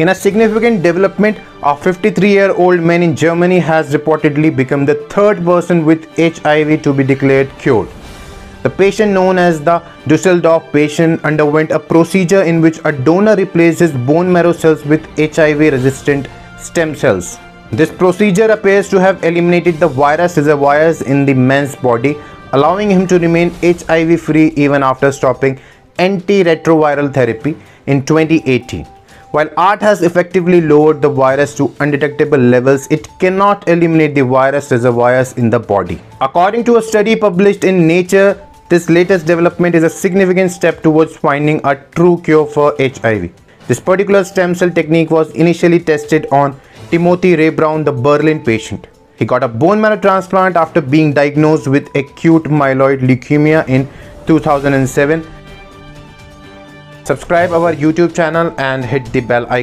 In a significant development, a 53-year-old man in Germany has reportedly become the third person with HIV to be declared cured. The patient known as the Dusseldorf patient underwent a procedure in which a donor replaced his bone marrow cells with HIV-resistant stem cells. This procedure appears to have eliminated the virus reservoirs in the man's body, allowing him to remain HIV-free even after stopping antiretroviral therapy in 2018. While ART has effectively lowered the virus to undetectable levels, it cannot eliminate the virus reservoirs in the body. According to a study published in Nature, this latest development is a significant step towards finding a true cure for HIV. This particular stem cell technique was initially tested on Timothy Ray Brown, the Berlin patient. He got a bone marrow transplant after being diagnosed with acute myeloid leukemia in 2007 subscribe our youtube channel and hit the bell icon